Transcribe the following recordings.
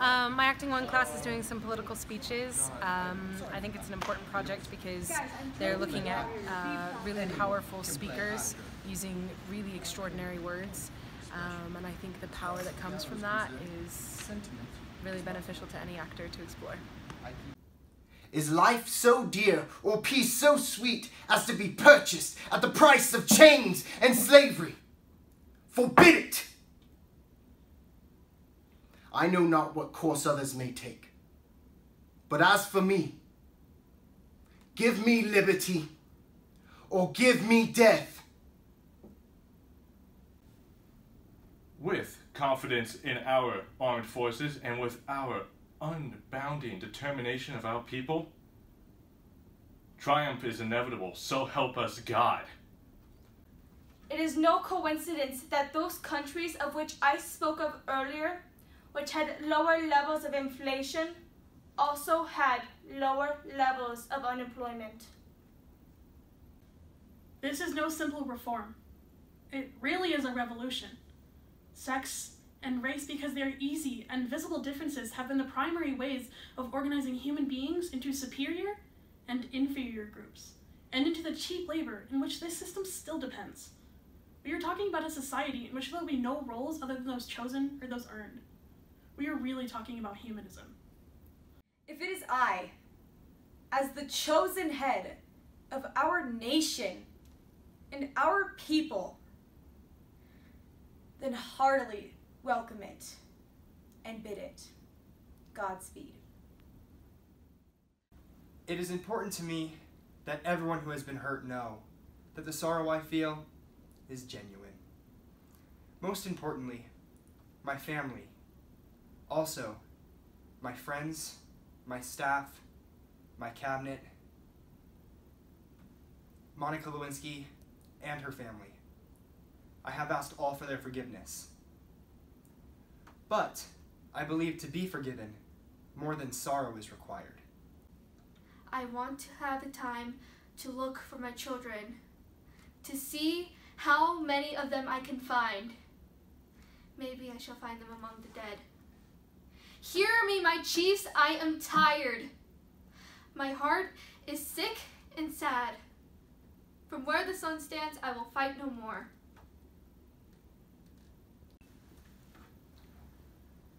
Um, my Acting 1 class is doing some political speeches. Um, I think it's an important project because they're looking at uh, really powerful speakers using really extraordinary words. Um, and I think the power that comes from that is really beneficial to any actor to explore. Is life so dear or peace so sweet as to be purchased at the price of chains and slavery? Forbid it! I know not what course others may take. But as for me, give me liberty or give me death. With confidence in our armed forces and with our unbounding determination of our people, triumph is inevitable, so help us God. It is no coincidence that those countries of which I spoke of earlier which had lower levels of inflation, also had lower levels of unemployment. This is no simple reform. It really is a revolution. Sex and race, because they are easy and visible differences, have been the primary ways of organizing human beings into superior and inferior groups, and into the cheap labor in which this system still depends. We are talking about a society in which there will be no roles other than those chosen or those earned. We are really talking about humanism. If it is I, as the chosen head of our nation and our people, then heartily welcome it and bid it Godspeed. It is important to me that everyone who has been hurt know that the sorrow I feel is genuine. Most importantly, my family also, my friends, my staff, my cabinet, Monica Lewinsky, and her family. I have asked all for their forgiveness. But I believe to be forgiven, more than sorrow is required. I want to have the time to look for my children, to see how many of them I can find. Maybe I shall find them among the dead. Hear me, my chiefs, I am tired. My heart is sick and sad. From where the sun stands, I will fight no more.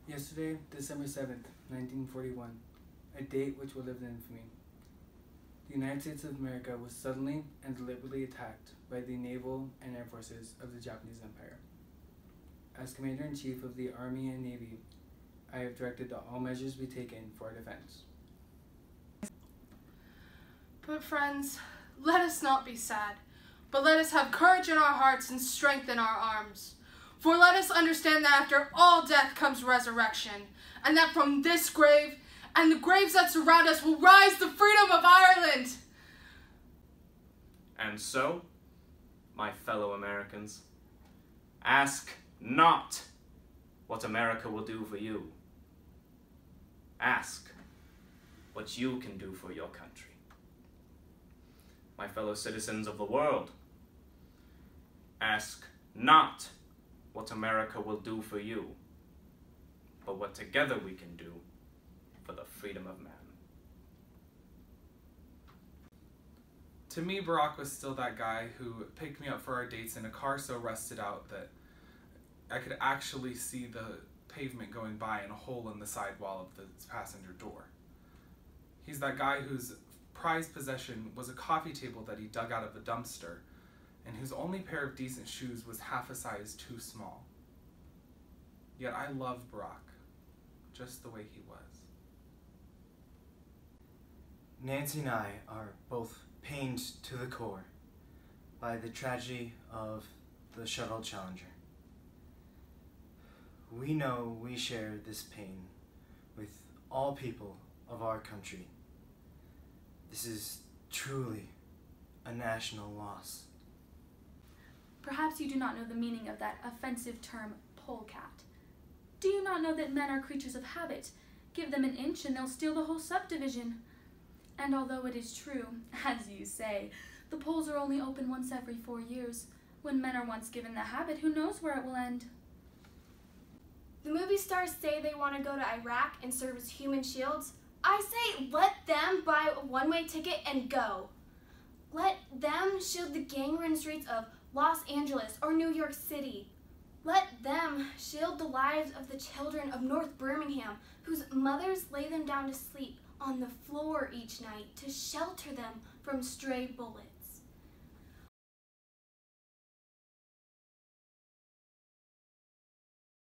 Yesterday, December 7th, 1941, a date which will live in infamy. The United States of America was suddenly and deliberately attacked by the naval and air forces of the Japanese Empire. As Commander in Chief of the Army and Navy I have directed that all measures be taken for our defense. But friends, let us not be sad, but let us have courage in our hearts and strength in our arms. For let us understand that after all death comes resurrection, and that from this grave and the graves that surround us will rise the freedom of Ireland. And so, my fellow Americans, ask not what America will do for you Ask what you can do for your country. My fellow citizens of the world, ask not what America will do for you, but what together we can do for the freedom of man. To me, Barack was still that guy who picked me up for our dates in a car so rusted out that I could actually see the pavement going by and a hole in the sidewall of the passenger door. He's that guy whose prized possession was a coffee table that he dug out of a dumpster, and whose only pair of decent shoes was half a size too small. Yet I love Barack, just the way he was. Nancy and I are both pained to the core by the tragedy of the Shuttle Challenger. We know we share this pain with all people of our country. This is truly a national loss. Perhaps you do not know the meaning of that offensive term, polecat. Do you not know that men are creatures of habit? Give them an inch and they'll steal the whole subdivision. And although it is true, as you say, the polls are only open once every four years, when men are once given the habit, who knows where it will end? Stars say they want to go to Iraq and serve as human shields. I say let them buy a one way ticket and go. Let them shield the gang ridden streets of Los Angeles or New York City. Let them shield the lives of the children of North Birmingham, whose mothers lay them down to sleep on the floor each night to shelter them from stray bullets.